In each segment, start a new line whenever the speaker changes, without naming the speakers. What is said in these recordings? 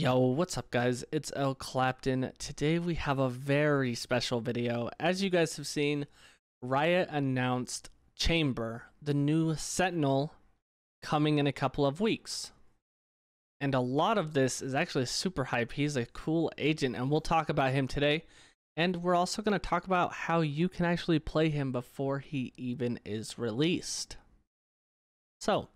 Yo, what's up guys? It's El Claptain. Today we have a very special video. As you guys have seen, Riot announced Chamber, the new Sentinel, coming in a couple of weeks. And a lot of this is actually super hype. He's a cool agent and we'll talk about him today. And we're also going to talk about how you can actually play him before he even is released. So,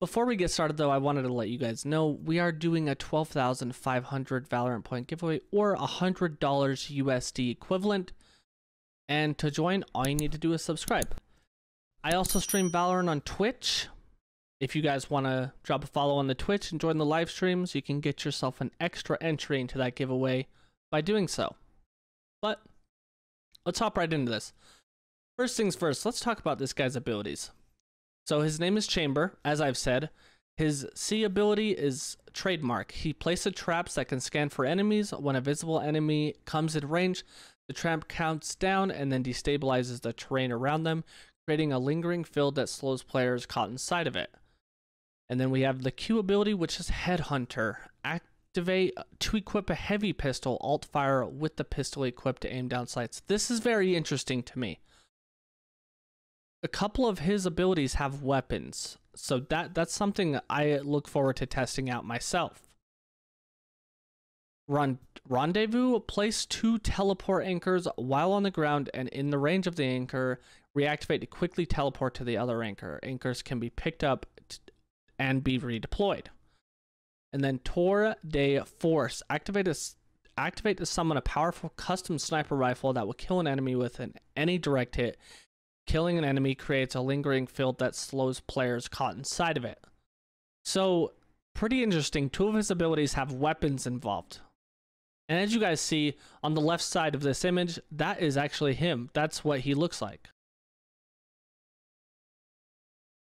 before we get started, though, I wanted to let you guys know we are doing a 12,500 Valorant point giveaway or $100 USD equivalent. And to join, all you need to do is subscribe. I also stream Valorant on Twitch. If you guys want to drop a follow on the Twitch and join the live streams, you can get yourself an extra entry into that giveaway by doing so. But let's hop right into this. First things first, let's talk about this guy's abilities. So his name is Chamber, as I've said. His C ability is trademark. He places traps that can scan for enemies. When a visible enemy comes in range, the trap counts down and then destabilizes the terrain around them, creating a lingering field that slows players caught inside of it. And then we have the Q ability, which is Headhunter. Activate to equip a heavy pistol, alt fire with the pistol equipped to aim down sights. This is very interesting to me a couple of his abilities have weapons. So that that's something I look forward to testing out myself. Run rendezvous place two teleport anchors while on the ground and in the range of the anchor reactivate to quickly teleport to the other anchor anchors can be picked up and be redeployed and then tour de force activate a activate to summon a powerful custom sniper rifle that will kill an enemy with an any direct hit Killing an enemy creates a lingering field that slows players caught inside of it. So, pretty interesting. Two of his abilities have weapons involved. And as you guys see on the left side of this image, that is actually him. That's what he looks like.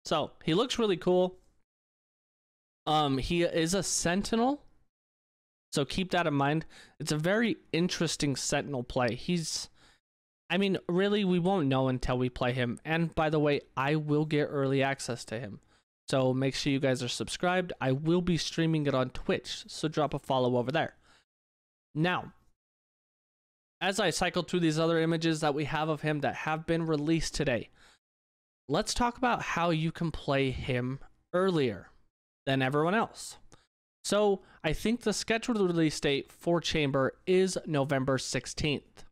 So, he looks really cool. Um, he is a sentinel. So keep that in mind. It's a very interesting sentinel play. He's I mean, really, we won't know until we play him. And by the way, I will get early access to him. So make sure you guys are subscribed. I will be streaming it on Twitch, so drop a follow over there. Now, as I cycle through these other images that we have of him that have been released today, let's talk about how you can play him earlier than everyone else. So, I think the scheduled release date for Chamber is November 16th.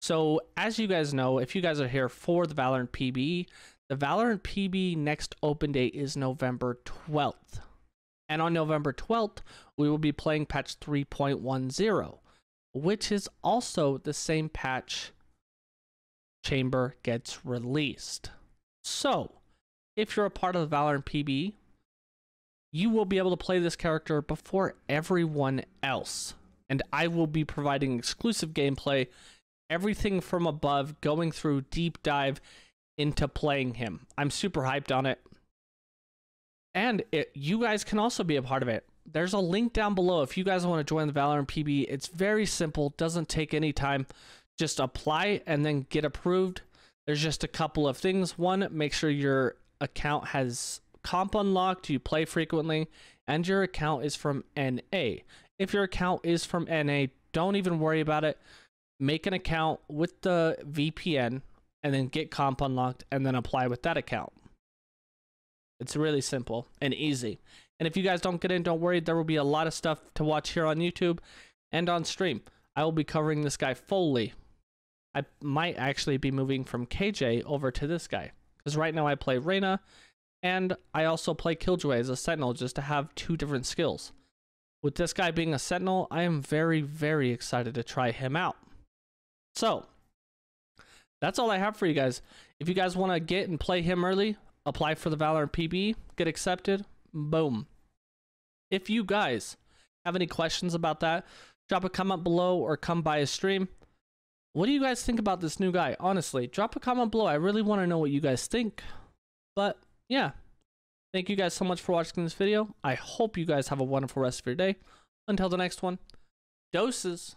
So, as you guys know, if you guys are here for the Valorant PBE, the Valorant PBE next open date is November 12th. And on November 12th, we will be playing patch 3.10, which is also the same patch Chamber gets released. So, if you're a part of the Valorant PBE, you will be able to play this character before everyone else. And I will be providing exclusive gameplay everything from above, going through deep dive into playing him. I'm super hyped on it. And it, you guys can also be a part of it. There's a link down below if you guys want to join the Valorant PBE. It's very simple, doesn't take any time. Just apply and then get approved. There's just a couple of things. One, make sure your account has comp unlocked, you play frequently, and your account is from NA. If your account is from NA, don't even worry about it make an account with the VPN and then get comp unlocked and then apply with that account. It's really simple and easy. And if you guys don't get in, don't worry. There will be a lot of stuff to watch here on YouTube and on stream. I will be covering this guy fully. I might actually be moving from KJ over to this guy. Because right now I play Reyna and I also play Killjoy as a Sentinel just to have two different skills. With this guy being a Sentinel, I am very, very excited to try him out. So that's all I have for you guys. If you guys want to get and play him early, apply for the Valorant PBE, get accepted, boom. If you guys have any questions about that, drop a comment below or come by a stream. What do you guys think about this new guy? Honestly, drop a comment below. I really want to know what you guys think. But yeah, thank you guys so much for watching this video. I hope you guys have a wonderful rest of your day. Until the next one, doses.